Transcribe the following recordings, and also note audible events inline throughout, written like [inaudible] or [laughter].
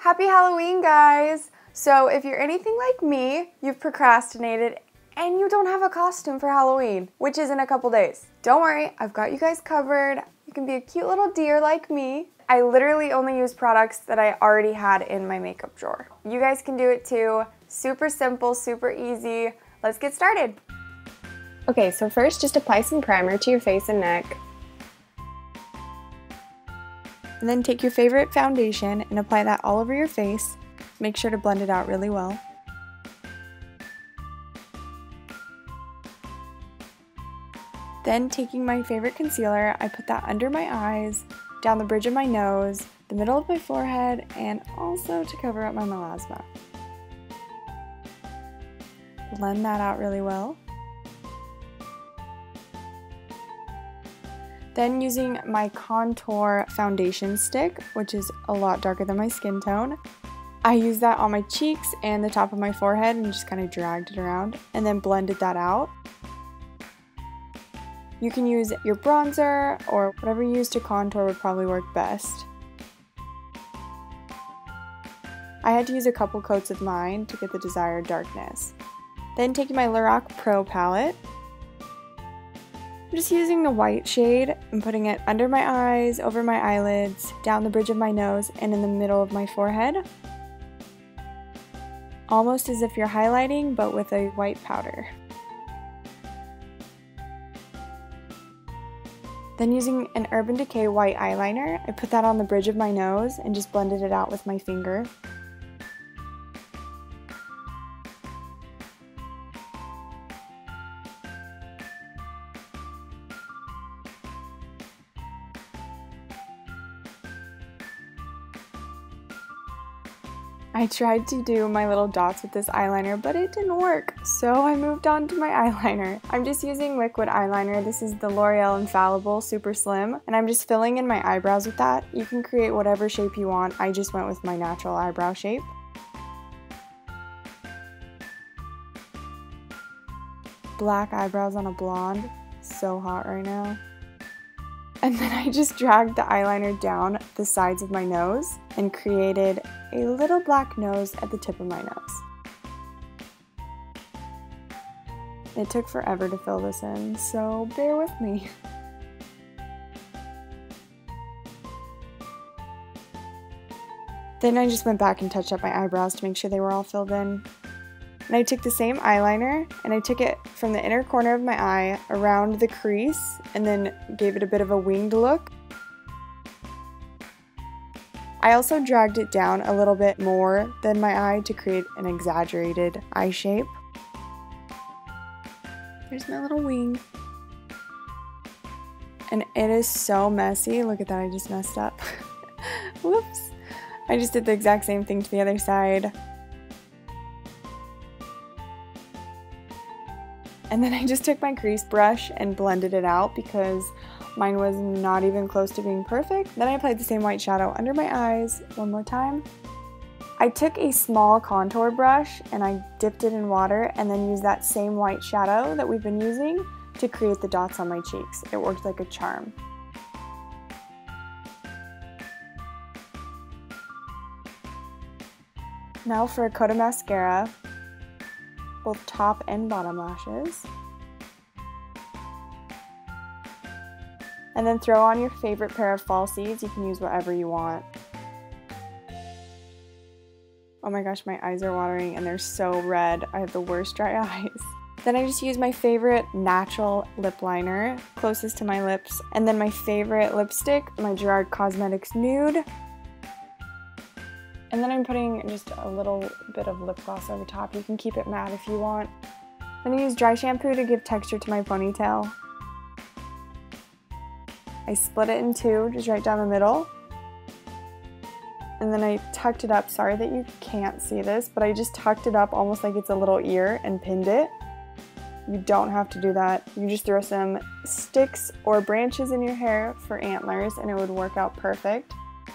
Happy Halloween, guys! So, if you're anything like me, you've procrastinated and you don't have a costume for Halloween, which is in a couple days. Don't worry, I've got you guys covered. You can be a cute little deer like me. I literally only use products that I already had in my makeup drawer. You guys can do it too. Super simple, super easy. Let's get started. Okay, so first just apply some primer to your face and neck. And then take your favorite foundation and apply that all over your face. Make sure to blend it out really well. Then taking my favorite concealer, I put that under my eyes, down the bridge of my nose, the middle of my forehead, and also to cover up my melasma. Blend that out really well. Then using my contour foundation stick, which is a lot darker than my skin tone, I used that on my cheeks and the top of my forehead and just kind of dragged it around and then blended that out. You can use your bronzer or whatever you use to contour would probably work best. I had to use a couple coats of mine to get the desired darkness. Then taking my Lorac Pro palette, I'm just using the white shade and putting it under my eyes, over my eyelids, down the bridge of my nose, and in the middle of my forehead. Almost as if you're highlighting, but with a white powder. Then using an Urban Decay white eyeliner, I put that on the bridge of my nose and just blended it out with my finger. I tried to do my little dots with this eyeliner, but it didn't work, so I moved on to my [laughs] eyeliner. I'm just using liquid eyeliner. This is the L'Oreal Infallible Super Slim, and I'm just filling in my eyebrows with that. You can create whatever shape you want. I just went with my natural eyebrow shape. Black eyebrows on a blonde. So hot right now. And then I just dragged the eyeliner down the sides of my nose and created a little black nose at the tip of my nose. It took forever to fill this in, so bear with me. Then I just went back and touched up my eyebrows to make sure they were all filled in. And I took the same eyeliner and I took it from the inner corner of my eye around the crease and then gave it a bit of a winged look. I also dragged it down a little bit more than my eye to create an exaggerated eye shape. There's my little wing. And it is so messy. Look at that, I just messed up. [laughs] Whoops. I just did the exact same thing to the other side. And then I just took my crease brush and blended it out because mine was not even close to being perfect. Then I applied the same white shadow under my eyes one more time. I took a small contour brush and I dipped it in water and then used that same white shadow that we've been using to create the dots on my cheeks. It worked like a charm. Now for a coat of mascara, both top and bottom lashes. And then throw on your favorite pair of falsies. You can use whatever you want. Oh my gosh, my eyes are watering and they're so red. I have the worst dry [laughs] eyes. Then I just use my favorite natural lip liner closest to my lips. And then my favorite lipstick, my Gerard Cosmetics Nude. And then I'm putting just a little bit of lip gloss over top. You can keep it matte if you want. Then I use dry shampoo to give texture to my ponytail. I split it in two, just right down the middle. And then I tucked it up. Sorry that you can't see this, but I just tucked it up almost like it's a little ear and pinned it. You don't have to do that. You just throw some sticks or branches in your hair for antlers and it would work out perfect.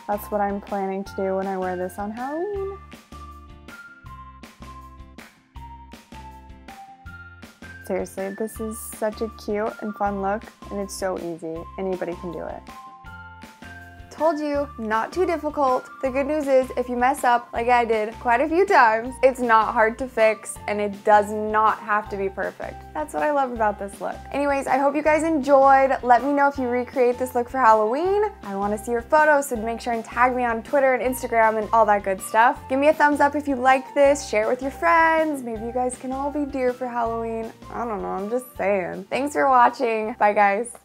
That's what I'm planning to do when I wear this on Halloween. Seriously, this is such a cute and fun look, and it's so easy. Anybody can do it. Told you, not too difficult. The good news is if you mess up like I did quite a few times, it's not hard to fix and it does not have to be perfect. That's what I love about this look. Anyways, I hope you guys enjoyed. Let me know if you recreate this look for Halloween. I wanna see your photos, so make sure and tag me on Twitter and Instagram and all that good stuff. Give me a thumbs up if you like this, share it with your friends. Maybe you guys can all be deer for Halloween. I don't know, I'm just saying. Thanks for watching. Bye guys.